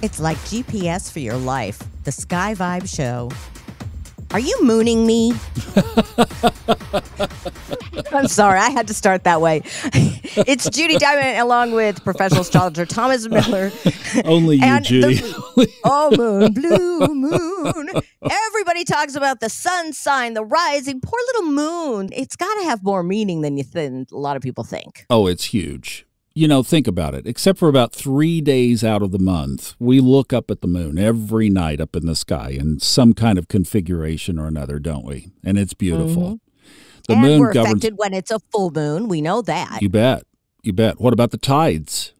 It's like GPS for your life. The Sky Vibe Show. Are you mooning me? I'm sorry, I had to start that way. it's Judi Diamond along with professional astrologer Thomas Miller. Only you, Judy. the- oh, moon, blue moon. Everybody talks about the sun sign, the rising. Poor little moon. It's got to have more meaning than you think. A lot of people think. oh, it's huge. You know, think about it. Except for about three days out of the month, we look up at the moon every night up in the sky in some kind of configuration or another, don't we? And it's beautiful. Mm-hmm. The and moon we're governs. affected when it's a full moon. We know that. You bet. You bet. What about the tides?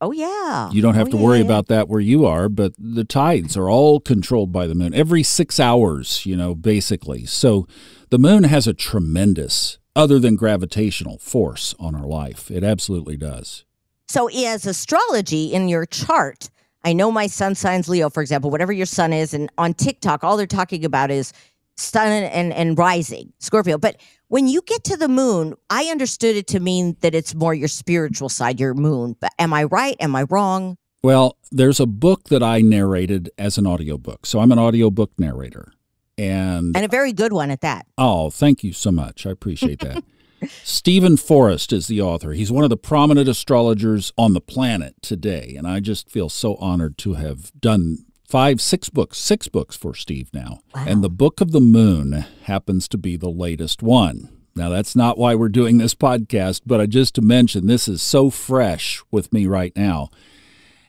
oh yeah. You don't have Oh, to worry yeah. about that where you are, but the tides are all controlled by the moon every six hours, you know, basically. So the moon has a tremendous, other than gravitational force on our life. It absolutely does. So, as astrology in your chart, I know my sun signs Leo, for example, whatever your sun is, and on TikTok, all they're talking about is sun and, and rising, Scorpio. But when you get to the moon, I understood it to mean that it's more your spiritual side, your moon. But am I right? Am I wrong? Well, there's a book that I narrated as an audiobook. So I'm an audiobook narrator. And And a very good one at that. Oh, thank you so much. I appreciate that. Steven Forrest is the author. He's one of the prominent astrologers on the planet today, and I just feel so honored to have done five, six books, six books for Steve now. And the Book of the Moon happens to be the latest one. Now, that's not why we're doing this podcast, but I just to mention this is so fresh with me right now.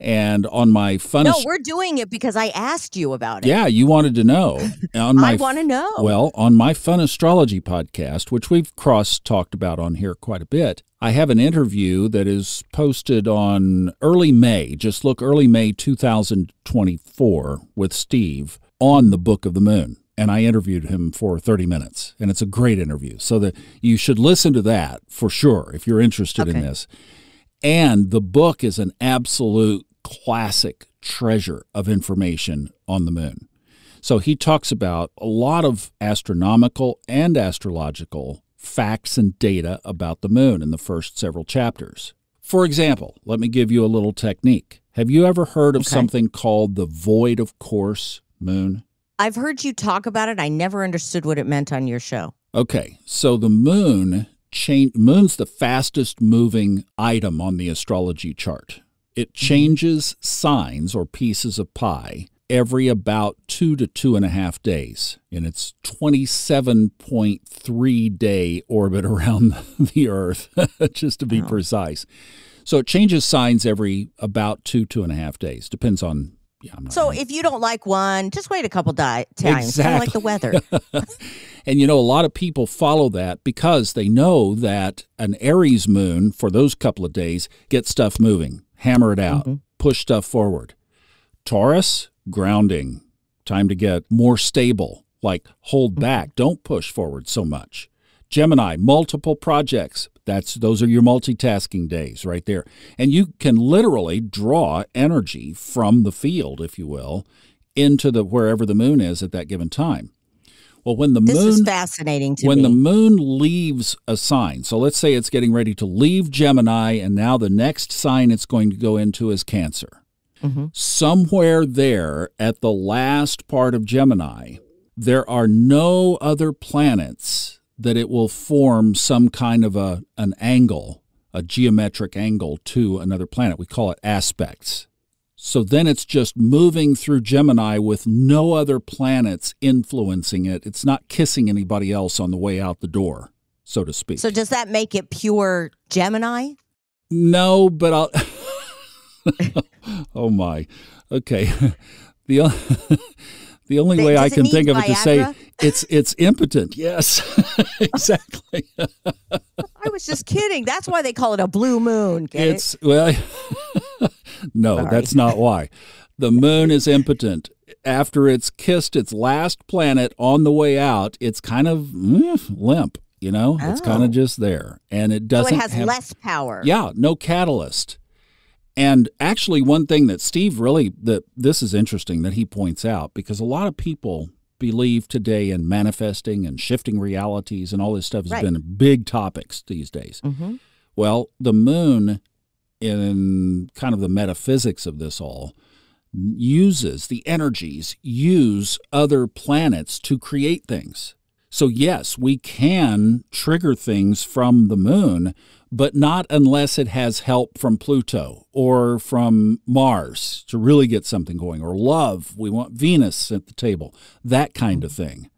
And on my fun No, we're doing it because I asked you about it. yeah, you wanted to know. On my I want to know. well, on my Fun Astrology podcast, which we've cross talked about on here quite a bit, I have an interview that is posted on early May. Just look early May 2024 with Steve on the Book of the Moon. And I interviewed him for 30 minutes, and it's a great interview. So that you should listen to that for sure if you're interested in this. And the book is an absolute classic treasure of information on the moon. So he talks about a lot of astronomical and astrological facts and data about the moon in the first several chapters. For example, let me give you a little technique. Have you ever heard of Okay. something called the void of course moon? I've heard you talk about it. I never understood what it meant on your show. Okay, so the moon change moon's the fastest moving item on the astrology chart. It changes signs or pieces of pie every about two to two and a half days in its 27.3 day orbit around the Earth, just to be Wow. precise. So it changes signs every about two, two and a half days. Depends on. Yeah, I'm not So if you don't like one, just wait a couple di- times. Kind of like the weather. And you know, a lot of people follow that because they know that an Aries moon for those couple of days get stuff moving, hammer it out, Mhm. push stuff forward. Taurus, grounding, time to get more stable, like hold back, don't push forward so much. Gemini, multiple projects. That's those are your multitasking days right there. And you can literally draw energy from the field, if you will, into the wherever the moon is at that given time. Well, when the This moon is fascinating to when me. the moon leaves a sign, so let's say it's getting ready to leave Gemini, and now the next sign it's going to go into is Cancer. Mhm. Somewhere there at the last part of Gemini, there are no other planets that it will form some kind of a an angle, a geometric angle to another planet. We call it aspects. So then it's just moving through Gemini with no other planets influencing it. It's not kissing anybody else on the way out the door, so to speak. So does that make it pure Gemini? no, but I'll. oh my. Okay. The o- the only way I does it can think of it to say it's it's impotent. Yes, exactly. I was just kidding. That's why they call it a blue moon. Get it? It's well, no, Sorry. that's not why. The moon is impotent. After it's kissed its last planet on the way out, it's kind of mm, limp. You know, it's kind Oh. of just there, and it doesn't. it has have, less power. Yeah, no catalyst. And actually, one thing that Steve really that this is interesting that he points out because a lot of people believe today in manifesting and shifting realities and all this stuff has Right. been big topics these days. hmm Well, the moon, in kind of the metaphysics of this all, uses the energies use other planets to create things. So, yes, we can trigger things from the moon, but not unless it has help from Pluto or from Mars to really get something going, or love. We want Venus at the table, that kind of thing.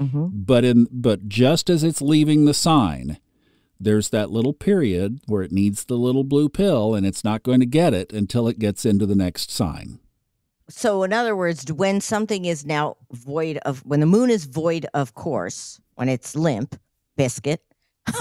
Mm-hmm. But in but just as it's leaving the sign, there's that little period where it needs the little blue pill, and it's not going to get it until it gets into the next sign. So, in other words, when something is now void of, when the moon is void of course, when it's limp, biscuit,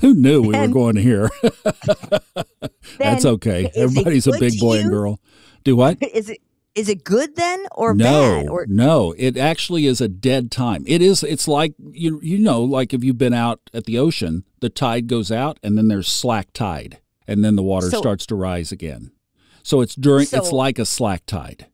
Who knew we were going here? That's okay. Everybody's a big boy and girl. Do what? Is it is it good then or no, bad? Or no, it actually is a dead time. It is. It's like you you know, like if you've been out at the ocean, the tide goes out and then there's slack tide, and then the water so, starts to rise again. So it's during. So, it's like a slack tide.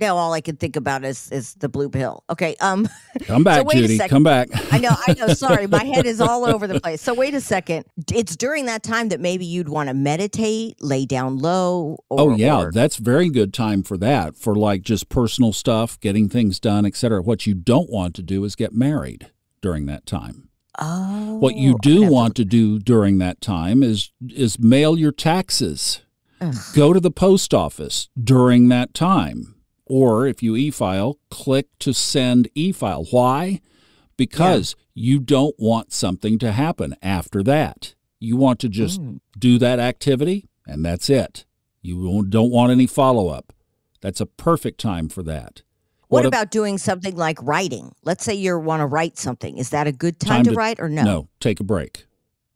Now all I can think about is is the blue pill. Okay, um, come back, so Judi. Come back. I know, I know. Sorry, my head is all over the place. So wait a second. It's during that time that maybe you'd want to meditate, lay down low. Or, oh yeah, or... that's very good time for that. For like just personal stuff, getting things done, etc. What you don't want to do is get married during that time. Oh, what you do want to do during that time is is mail your taxes. Ugh. Go to the post office during that time or if you e file, click to send e file. Why? Because yeah. you don't want something to happen after that. You want to just mm. do that activity and that's it. You don't want any follow up. That's a perfect time for that. What, what about if, doing something like writing? Let's say you want to write something. Is that a good time, time to, to, write or no? No, take a break.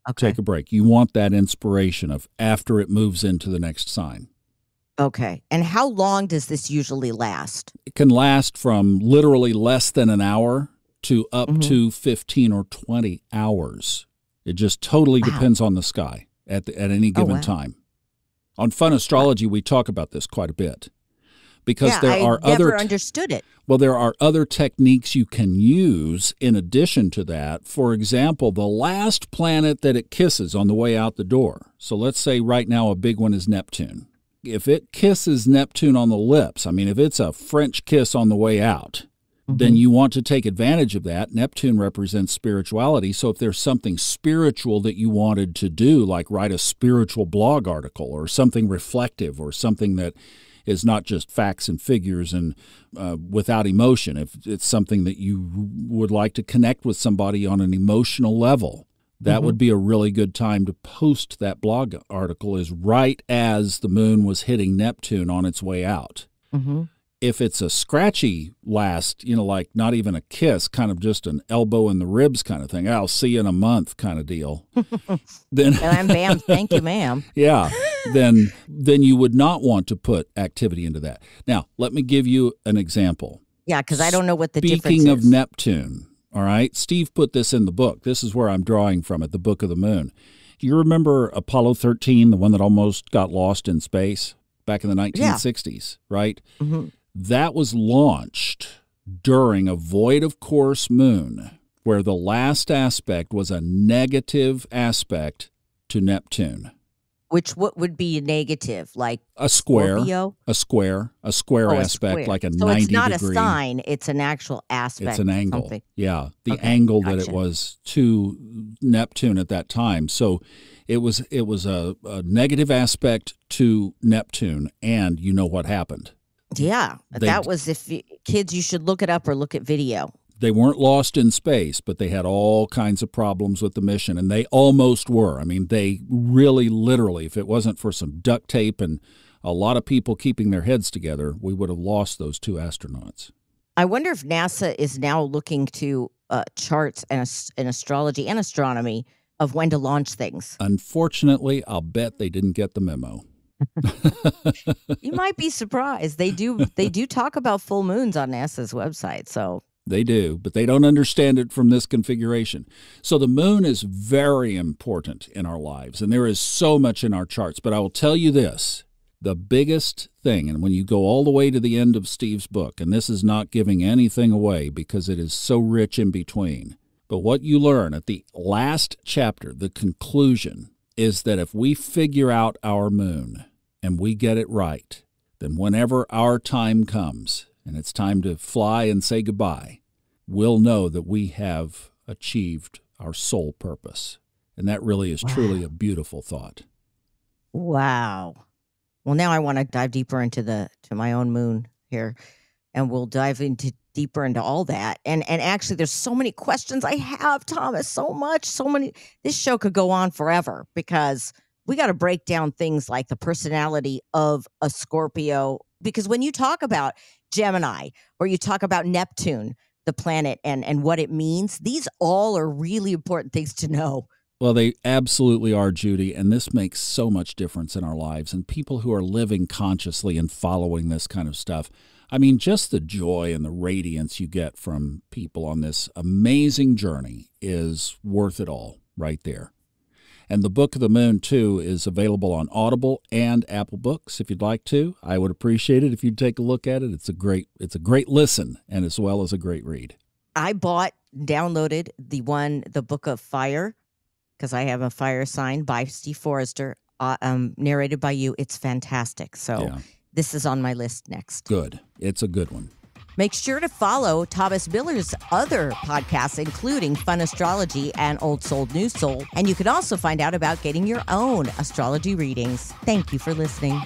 Okay. Take a break. You want that inspiration of after it moves into the next sign. Okay. And how long does this usually last? It can last from literally less than an hour to up mm-hmm. to 15 or 20 hours. It just totally wow. depends on the sky at, the, at any oh, given oh, wow. time. On Fun Astrology, we talk about this quite a bit because yeah, there are I other never understood it. Well, there are other techniques you can use in addition to that. For example, the last planet that it kisses on the way out the door. So let's say right now a big one is Neptune if it kisses Neptune on the lips, I mean, if it's a French kiss on the way out, mm-hmm. then you want to take advantage of that. Neptune represents spirituality. So if there's something spiritual that you wanted to do, like write a spiritual blog article or something reflective or something that is not just facts and figures and uh, without emotion, if it's something that you would like to connect with somebody on an emotional level, that mm-hmm. would be a really good time to post that blog article is right as the moon was hitting neptune on its way out. Mm-hmm. if it's a scratchy last you know like not even a kiss kind of just an elbow in the ribs kind of thing i'll see you in a month kind of deal then and i'm bam thank you ma'am. Yeah. Then then you would not want to put activity into that. Now let me give you an example. Yeah because i don't know what the speaking of neptune all right. Steve put this in the book. This is where I'm drawing from it, the Book of the Moon. Do you remember Apollo 13, the one that almost got lost in space back in the 1960s, yeah. right? Mm-hmm. That was launched during a void of course moon where the last aspect was a negative aspect to Neptune. Which what would be negative, like a square, Scorpio? a square, a square oh, aspect, a square. like a so ninety. it's not degree. a sign; it's an actual aspect. It's an angle. Something. Yeah, the okay, angle gotcha. that it was to Neptune at that time. So it was it was a, a negative aspect to Neptune, and you know what happened. Yeah, they, that was if you, kids, you should look it up or look at video they weren't lost in space, but they had all kinds of problems with the mission, and they almost were. I mean, they really, literally, if it wasn't for some duct tape and a lot of people keeping their heads together, we would have lost those two astronauts. I wonder if NASA is now looking to uh, charts and, and astrology and astronomy of when to launch things. Unfortunately, I'll bet they didn't get the memo. you might be surprised. They do they do talk about full moons on NASA's website. So they do, but they don't understand it from this configuration. So the moon is very important in our lives, and there is so much in our charts. But I will tell you this the biggest thing, and when you go all the way to the end of Steve's book, and this is not giving anything away because it is so rich in between, but what you learn at the last chapter, the conclusion, is that if we figure out our moon and we get it right, then whenever our time comes and it's time to fly and say goodbye, we'll know that we have achieved our sole purpose. And that really is wow. truly a beautiful thought. Wow. Well, now I want to dive deeper into the to my own moon here, and we'll dive into deeper into all that. And and actually, there's so many questions I have, Thomas. So much, so many. This show could go on forever because we got to break down things like the personality of a Scorpio. Because when you talk about Gemini or you talk about Neptune, the planet, and and what it means, these all are really important things to know. Well, they absolutely are, Judi, and this makes so much difference in our lives. And people who are living consciously and following this kind of stuff, I mean, just the joy and the radiance you get from people on this amazing journey is worth it all right there. And the Book of the Moon, too, is available on Audible and Apple Books. If you'd like to, I would appreciate it if you'd take a look at it. It's a great, it's a great listen, and as well as a great read. I bought, downloaded the one, the Book of Fire because I have a fire sign by Steve Forrester, uh, um, narrated by you. It's fantastic. So yeah. this is on my list next. Good. It's a good one. Make sure to follow Thomas Miller's other podcasts, including Fun Astrology and Old Soul New Soul. And you can also find out about getting your own astrology readings. Thank you for listening.